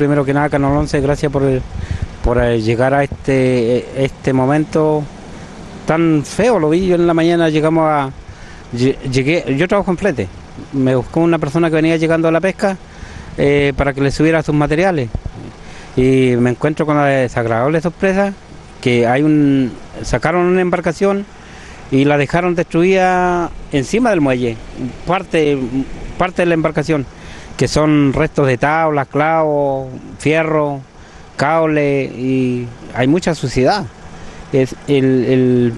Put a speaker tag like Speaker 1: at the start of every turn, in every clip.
Speaker 1: Primero que nada, Canal 11, gracias por, por llegar a este, este momento tan feo. Lo vi yo en la mañana, llegamos a... Llegué, yo trabajo en flete. Me buscó una persona que venía llegando a la pesca eh, para que le subiera sus materiales. Y me encuentro con la desagradable sorpresa que hay un sacaron una embarcación y la dejaron destruida encima del muelle, parte, parte de la embarcación, que son restos de tablas, clavos, fierro, cable y hay mucha suciedad. Es el,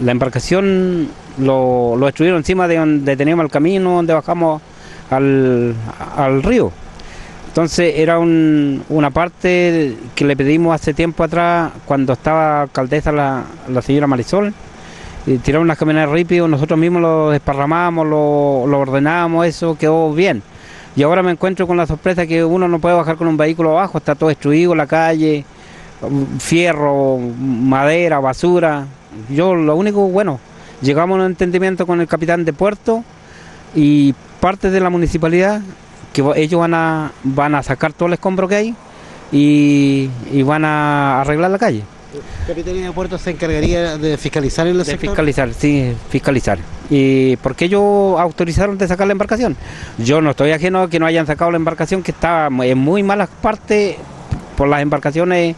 Speaker 1: la embarcación lo, lo, destruyeron encima de donde teníamos el camino, donde bajamos al, al río. Entonces era una parte que le pedimos hace tiempo atrás, cuando estaba alcaldesa la, la señora Marisol, y tiraron unas camionetas rápido, nosotros mismos lo desparramamos, lo, lo ordenamos, eso quedó bien. Y ahora me encuentro con la sorpresa que uno no puede bajar con un vehículo abajo, está todo destruido, la calle, fierro, madera, basura. Yo lo único, bueno, llegamos a un entendimiento con el capitán de puerto y parte de la municipalidad que ellos van a, van a sacar todo el escombro que hay y, van a arreglar la calle.
Speaker 2: ¿Capitanía de Puerto se encargaría de fiscalizar en la
Speaker 1: De fiscalizar, sí, fiscalizar. ¿Y por qué ellos autorizaron de sacar la embarcación? Yo no estoy ajeno a que no hayan sacado la embarcación, que está en muy malas partes por las embarcaciones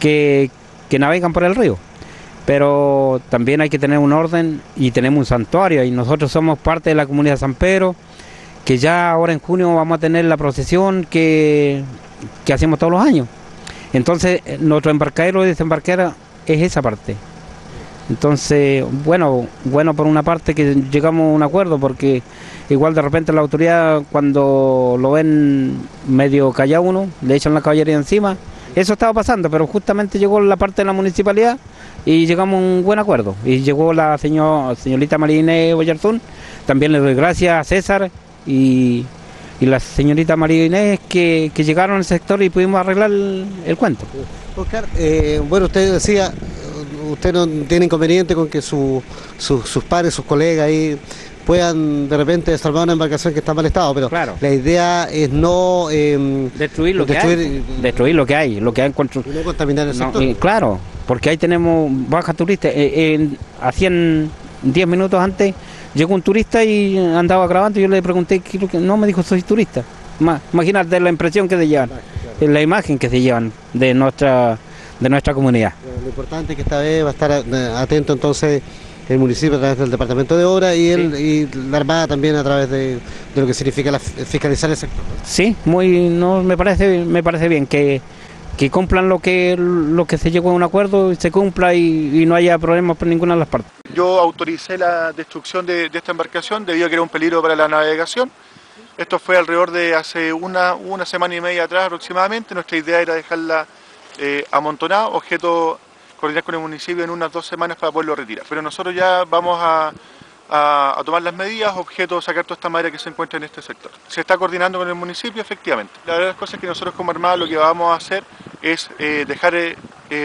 Speaker 1: que, que navegan por el río. Pero también hay que tener un orden y tenemos un santuario y nosotros somos parte de la comunidad de San Pedro que ya ahora en junio vamos a tener la procesión que, hacemos todos los años. Entonces, eh, nuestro embarcadero y desembarquera es esa parte. Entonces, bueno, bueno por una parte que llegamos a un acuerdo, porque igual de repente la autoridad cuando lo ven medio callado uno, le echan la caballería encima. Eso estaba pasando, pero justamente llegó la parte de la municipalidad y llegamos a un buen acuerdo. Y llegó la señor, señorita Marine Boyarzún, también le doy gracias a César y, la señorita María Inés que, llegaron al sector y pudimos arreglar el, cuento.
Speaker 2: Oscar, eh, bueno, usted decía, usted no tiene inconveniente con que sus padres, sus colegas ahí puedan de repente salvar una embarcación que está en mal estado, pero la idea es no
Speaker 1: em, destruir lo que hay, destruir lo que hay, lo que hay en
Speaker 2: no contaminar el sector.
Speaker 1: claro, porque ahí tenemos baja turistas, eh, hacían 10 minutos antes Llegó un turista y andaba grabando y yo le pregunté, no me dijo, soy turista. Imagínate la impresión que se llevan, la imagen que se llevan de nuestra, de nuestra comunidad.
Speaker 2: Lo importante es que esta vez va a estar eh, atento entonces el municipio a través del Departamento de Obra y, el, y la Armada también a través de, lo que significa la, fiscalizar el sector.
Speaker 1: Sí, muy, no, me, parece, me parece bien que, que cumplan lo que, lo que se llegó a un acuerdo y se cumpla y no haya problemas por ninguna de las partes.
Speaker 3: Yo autoricé la destrucción de, esta embarcación debido a que era un peligro para la navegación. Esto fue alrededor de hace una, una semana y media atrás aproximadamente. Nuestra idea era dejarla eh, amontonada, objeto coordinar con el municipio en unas dos semanas para poderlo retirar. Pero nosotros ya vamos a, tomar las medidas, objeto sacar toda esta madera que se encuentra en este sector. Se está coordinando con el municipio, efectivamente. La verdad es que nosotros como Armada lo que vamos a hacer es eh, dejar eh,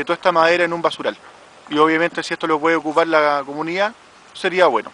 Speaker 3: toda esta madera en un basural y obviamente si esto lo puede ocupar la comunidad, sería bueno.